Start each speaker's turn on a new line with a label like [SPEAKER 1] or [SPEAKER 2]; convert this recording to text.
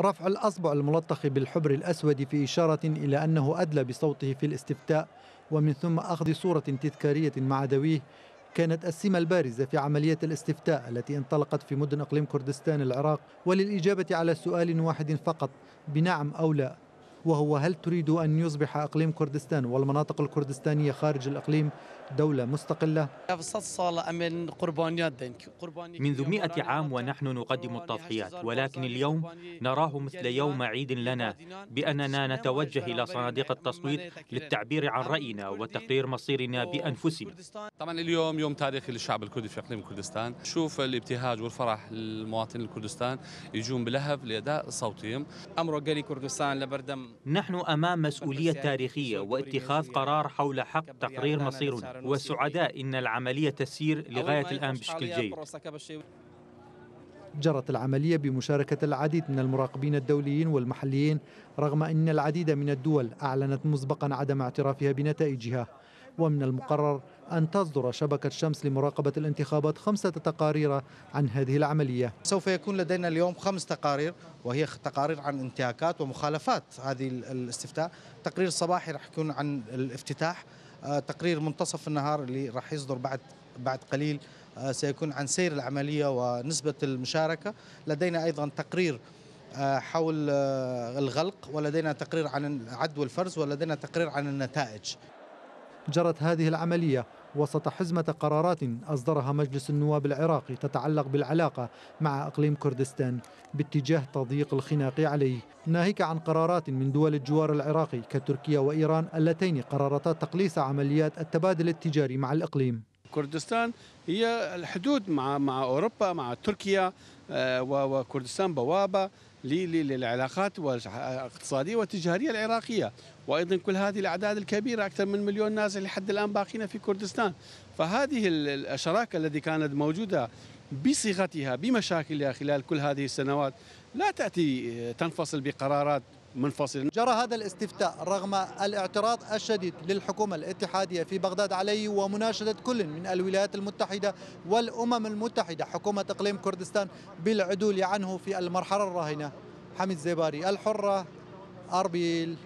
[SPEAKER 1] رفع الأصبع الملطخ بالحبر الأسود في إشارة إلى أنه أدلى بصوته في الاستفتاء ومن ثم أخذ صورة تذكارية مع ذويه. كانت السمة البارزة في عملية الاستفتاء التي انطلقت في مدن إقليم كردستان العراق. وللإجابة على سؤال واحد فقط بنعم أو لا؟ وهو هل تريد أن يصبح إقليم كردستان والمناطق الكردستانية خارج الإقليم دولة مستقلة؟
[SPEAKER 2] منذ مئة عام ونحن نقدم التضحيات ولكن اليوم نراه مثل يوم عيد لنا بأننا نتوجه إلى صناديق التصويت للتعبير عن رأينا وتقرير مصيرنا بأنفسنا.
[SPEAKER 3] طبعا اليوم يوم تاريخي للشعب الكردي في إقليم كردستان. شوف الابتهاج والفرح للمواطنين الكردستان يجون بلهب لأداء صوتهم.
[SPEAKER 4] أمر قلي كردستان لبردم
[SPEAKER 2] نحن أمام مسؤولية تاريخية واتخاذ قرار حول حق تقرير مصيرنا وسعداء إن العملية تسير لغاية الآن بشكل جيد.
[SPEAKER 1] جرت العملية بمشاركة العديد من المراقبين الدوليين والمحليين رغم أن العديد من الدول أعلنت مسبقا عدم اعترافها بنتائجها. ومن المقرر أن تصدر شبكة شمس لمراقبة الانتخابات خمسة تقارير عن هذه العملية.
[SPEAKER 5] سوف يكون لدينا اليوم خمس تقارير وهي تقارير عن انتهاكات ومخالفات هذه الاستفتاء. تقرير صباحي راح يكون عن الافتتاح. تقرير منتصف النهار اللي راح يصدر بعد بعد قليل. سيكون عن سير العملية ونسبة المشاركة. لدينا أيضا تقرير حول الغلق ولدينا تقرير عن العد والفرز ولدينا تقرير عن النتائج.
[SPEAKER 1] جرت هذه العملية وسط حزمة قرارات أصدرها مجلس النواب العراقي تتعلق بالعلاقة مع إقليم كردستان باتجاه تضييق الخناق عليه. ناهيك عن قرارات من دول الجوار العراقي كتركيا وإيران اللتين قررتا تقليص عمليات التبادل التجاري مع الإقليم.
[SPEAKER 6] كردستان هي الحدود مع مع أوروبا مع تركيا وكردستان بوابة. للعلاقات الاقتصادية والتجارية العراقية. وأيضا كل هذه الأعداد الكبيرة أكثر من مليون ناس لحد الآن باقين في كردستان. فهذه الشراكة التي كانت موجودة بصيغتها بمشاكلها خلال كل هذه السنوات لا تأتي تنفصل بقرارات منفصل
[SPEAKER 1] جرى هذا الاستفتاء رغم الاعتراض الشديد للحكومة الاتحادية في بغداد عليه ومناشدة كل من الولايات المتحدة والأمم المتحدة. حكومة إقليم كردستان بالعدول عنه في المرحلة الراهنة. حميد زيباري الحرة أربيل.